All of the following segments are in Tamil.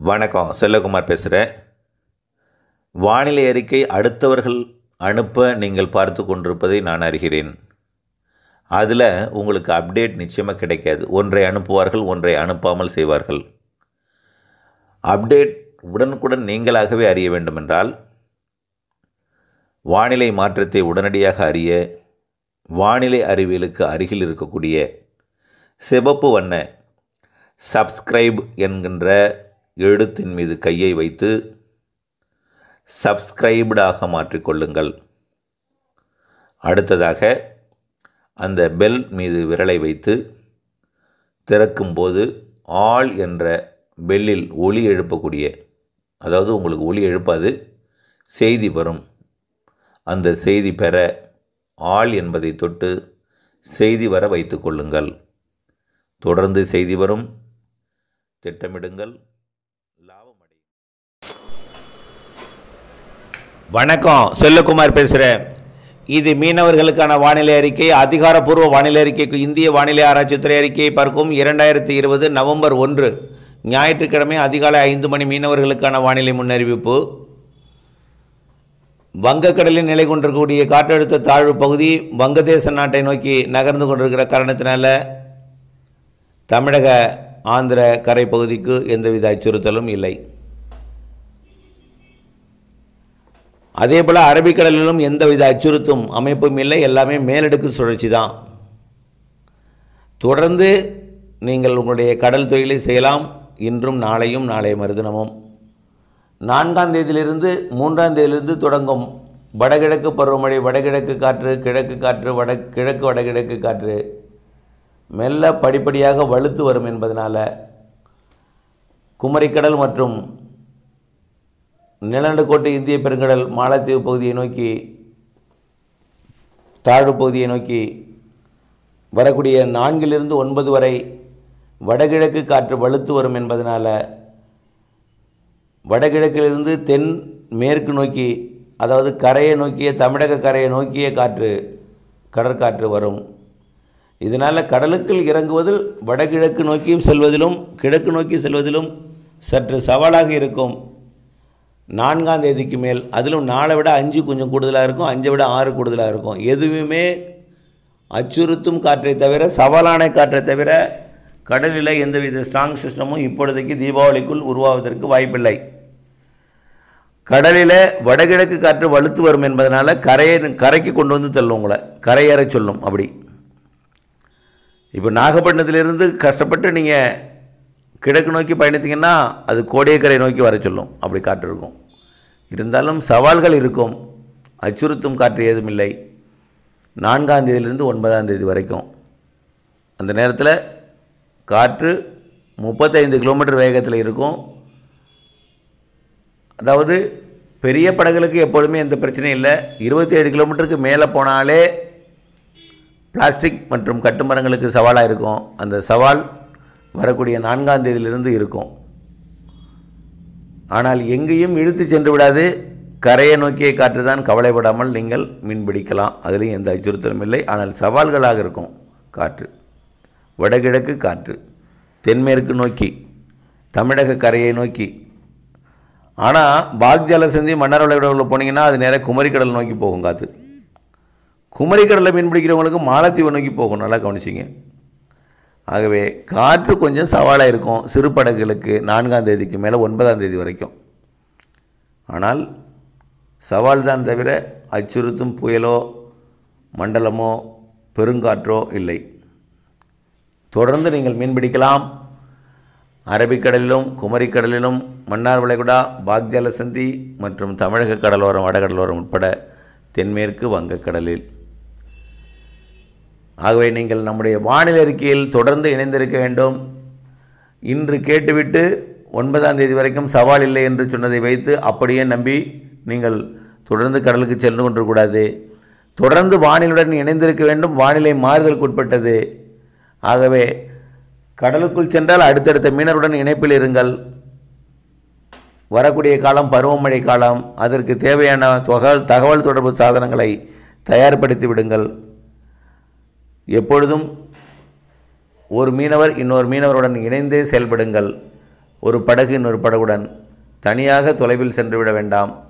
வணக்கம் செல்லகுமார் பேசுகிறேன் வானிலை அறிக்கை அடுத்தவர்கள் அனுப்ப நீங்கள் பார்த்து கொண்டிருப்பதை நான் அறிகிறேன். அதில் உங்களுக்கு அப்டேட் நிச்சயமாக கிடைக்காது. ஒன்றை அனுப்புவார்கள் ஒன்றை அனுப்பாமல் செய்வார்கள். அப்டேட் உடனுக்குடன் நீங்களாகவே அறிய வேண்டுமென்றால் வானிலை மாற்றத்தை உடனடியாக அறிய வானிலை அறிவியலுக்கு அருகில் இருக்கக்கூடிய சிவப்பு வண்ண சப்ஸ்கிரைப் என்கின்ற எழுத்தின் மீது கையை வைத்து சப்ஸ்கிரைப்டாக மாற்றிக்கொள்ளுங்கள். அடுத்ததாக அந்த பெல் மீது விரலை வைத்து திறக்கும்போது ஆல் என்ற பெல்லில் ஒலி எழுப்பக்கூடிய அதாவது உங்களுக்கு ஒலி எழுப்பாது செய்தி வரும். அந்த செய்தி பெற ஆள் என்பதை தொட்டு செய்தி வர வைத்து கொள்ளுங்கள். தொடர்ந்து செய்தி வரும். திட்டமிடுங்கள். வணக்கம் செல்லகுமார் பேசுகிறேன் இது மீனவர்களுக்கான வானிலை அறிக்கை அதிகாரப்பூர்வ வானிலை அறிக்கைக்கு இந்திய வானிலை ஆராய்ச்சித்துறை அறிக்கையை பார்க்கும் இரண்டாயிரத்தி இருபது நவம்பர் ஒன்று ஞாயிற்றுக்கிழமை அதிகாலை ஐந்து மணி மீனவர்களுக்கான வானிலை முன்னறிவிப்பு. வங்கக்கடலில் நிலை கொண்டிருக்கக்கூடிய காற்றழுத்த தாழ்வு பகுதி வங்கதேச நாட்டை நோக்கி நகர்ந்து கொண்டிருக்கிற காரணத்தினால தமிழக ஆந்திர கரை பகுதிக்கு எந்தவித அச்சுறுத்தலும் இல்லை. அதே போல் அரபிக்கடலிலும் எந்தவித அச்சுறுத்தும் அமைப்பும் இல்லை எல்லாமே மேலடுக்கு சுழற்சி தான். தொடர்ந்து நீங்கள் உங்களுடைய கடல் தொழிலை செய்யலாம். இன்றும் நாளையும் நாளைய மறுதினமும் நான்காம் தேதியிலிருந்து மூன்றாம் தேதியிலிருந்து தொடங்கும் வடகிழக்கு பருவமழை வடகிழக்கு காற்று கிழக்கு காற்று வட கிழக்கு வடகிழக்கு காற்று மெல்ல படிப்படியாக வலுத்து வரும் என்பதனால் குமரிக்கடல் மற்றும் நிலநடுக்கோட்டு இந்திய பெருங்கடல் மாலத்தீவு பகுதியை நோக்கி தாழ்வு பகுதியை நோக்கி வரக்கூடிய நான்கிலிருந்து ஒன்பது வரை வடகிழக்கு காற்று வலுத்து வரும் என்பதனால் வடகிழக்கிலிருந்து தென் மேற்கு நோக்கி அதாவது கரையை நோக்கிய தமிழக கரையை நோக்கிய காற்று கடற்காற்று வரும். இதனால் கடலுக்குள் இறங்குவதில் வடகிழக்கு நோக்கியும் செல்வதிலும் கிழக்கு நோக்கி செல்வதிலும் சற்று சவாலாக இருக்கும். நான்காம் தேதிக்கு மேல் அதிலும் நாளை விட அஞ்சு கொஞ்சம் கூடுதலாக இருக்கும் அஞ்சை விட ஆறு கூடுதலாக இருக்கும். எதுவுமே அச்சுறுத்தும் காற்றை தவிர சவாலான காற்றை தவிர கடலில் எந்தவித ஸ்ட்ராங் சிஸ்டமும் இப்பொழுதைக்கு தீபாவளிக்குள் உருவாவதற்கு வாய்ப்பில்லை. கடலில் வடகிழக்கு காற்று வலுத்து வரும் என்பதனால் கரையை கரைக்கு கொண்டு வந்து தள்ளும் உங்களை. கரையேற சொல்லும் அப்படி. இப்போ நாகப்பட்டினத்திலிருந்து கஷ்டப்பட்டு நீங்கள் கிழக்கு நோக்கி பயணித்தீங்கன்னா அது கோடியக்கரை நோக்கி வர சொல்லும். அப்படி காற்று இருக்கும். இருந்தாலும் சவால்கள் இருக்கும். அச்சுறுத்தும் காற்று ஏதும் இல்லை. நான்காம் தேதியிலிருந்து ஒன்பதாம் தேதி வரைக்கும். அந்த நேரத்தில் காற்று முப்பத்தைந்து கிலோமீட்டர் வேகத்தில் இருக்கும். அதாவது பெரிய படகுகளுக்கு எப்பொழுதுமே எந்த பிரச்சனையும் இல்லை. இருபத்தி ஏழு கிலோமீட்டருக்கு மேலே போனாலே பிளாஸ்டிக் மற்றும் கட்டுமரங்களுக்கு சவாலாக இருக்கும். அந்த சவால் வரக்கூடிய நான்காம் தேதியிலிருந்து இருக்கும். ஆனால் எங்கேயும் இழுத்து சென்று விடாது. கரையை நோக்கிய காற்று தான் கவலைப்படாமல் நீங்கள் மீன் பிடிக்கலாம். அதுலேயும் எந்த அச்சுறுத்தலும் இல்லை. ஆனால் சவால்களாக இருக்கும் காற்று. வடகிழக்கு காற்று. தென்மேற்கு நோக்கி. தமிழக கரையை நோக்கி. ஆனால் பாக் ஜலசந்தி மன்னர் விளையாடுகளில் போனீங்கன்னா அது நேராக குமரிக்கடல் நோக்கி போகும் காற்று குமரிக்கடலில் மீன் பிடிக்கிறவங்களுக்கு மாலத்தீவை நோக்கி போகும். நல்லா கவனிச்சிங்க. ஆகவே காற்று கொஞ்சம் சவாலாக இருக்கும். சிறு படகுகளுக்கு நான்காம் தேதிக்கு மேலே ஒன்பதாம் தேதி வரைக்கும். ஆனால் சவால் தான் தவிர அச்சுறுத்தும் புயலோ மண்டலமோ பெருங்காற்றோ இல்லை. தொடர்ந்து நீங்கள் மீன் பிடிக்கலாம். அரபிக்கடலிலும் குமரிக்கடலிலும் மன்னார் வளைகுடா பாக்ஜலசந்தி மற்றும் தமிழக கடலோரம் வடகடலோரம் உட்பட தென்மேற்கு வங்கக்கடலில். ஆகவே நீங்கள் நம்முடைய வானிலை அறிக்கையில் தொடர்ந்து இணைந்திருக்க வேண்டும். இன்று கேட்டுவிட்டு ஒன்பதாம் தேதி வரைக்கும் சவால் இல்லை என்று சொன்னதை வைத்து அப்படியே நம்பி நீங்கள் தொடர்ந்து கடலுக்கு சென்று கொண்டிருக்கூடாது தொடர்ந்து வானிலுடன் இணைந்திருக்க வேண்டும். வானிலை மாறுதலுக்கு உட்பட்டது. ஆகவே கடலுக்குள் சென்றால் அடுத்தடுத்த மீனருடன் இணைப்பில் இருங்கள். வரக்கூடிய காலம் பருவமழை காலம். அதற்கு தேவையான தகவல் தகவல் தொடர்பு சாதனங்களை தயார்படுத்தி விடுங்கள். எப்பொழுதும் ஒரு மீனவர் இன்னொரு மீனவருடன் இணைந்தே செயல்படுங்கள். ஒரு படகு இன்னொரு படகுடன் தனியாக தொலைவில் சென்று விட வேண்டாம்.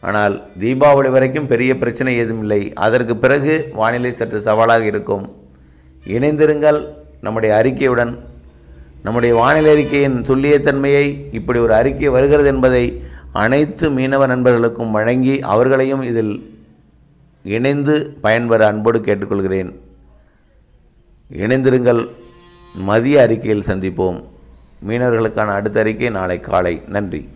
ஆனால் தீபாவளி வரைக்கும் பெரிய பிரச்சனை ஏதும் இல்லை. அதற்கு பிறகு வானிலை சற்று சவாலாக இருக்கும். இணைந்திருங்கள் நம்முடைய அறிக்கையுடன். நம்முடைய வானிலை அறிக்கையின் துல்லியத்தன்மையை இப்படி ஒரு அறிக்கை வருகிறது என்பதை அனைத்து மீனவ நண்பர்களுக்கும் வழங்கி அவர்களையும் இதில் இணைந்து பயன்பெற அன்போடு கேட்டுக்கொள்கிறேன். இணைந்திருங்கள். மதிய அறிக்கையில் சந்திப்போம். மீனவர்களுக்கான அடுத்த அறிக்கை நாளை காலை. நன்றி.